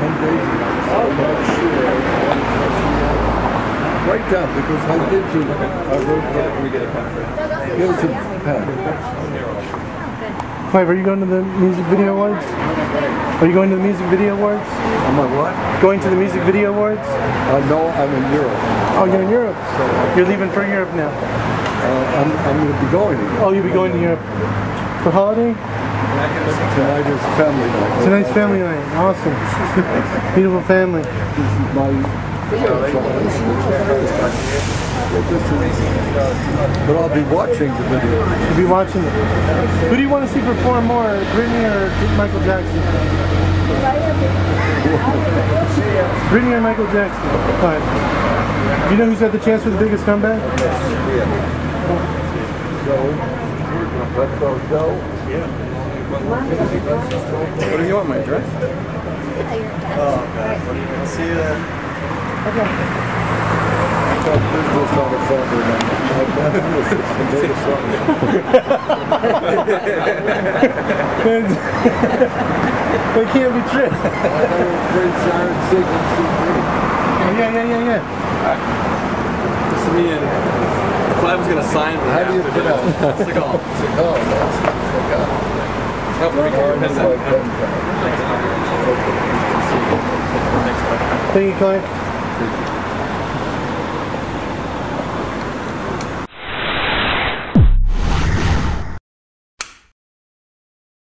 ten days ago, so I'm not sure. Write down, because I did do, I wrote down. Give us a pen. Clive, are you going to the music video awards? Are you going to the music video awards? Am I what? Going to the music video awards? Uh, no, I'm in Europe. Oh, you're in Europe. So uh, You're leaving for Europe now. I'm, I'm going to be going to Europe. Oh, you'll be going to Europe for holiday? Tonight is family night. Tonight's family night. Awesome. Beautiful family. This is my. But I'll be watching the video. You'll be watching it. Who do you want to see perform more, Britney or Michael Jackson? Britney or Michael Jackson? Fine. You know who's had the chance for the biggest comeback? Let's go, Joe. What do you want, my dress? Oh, God. See you then. I've got business on the phone tonight. I've got business on the phone. That can't be true. I know great Siren Signal TV. yeah, yeah, yeah, yeah. This is me and Clive was gonna sign for How do you pronounce it? Seagal. Oh, that's, oh, Thank you, Clive.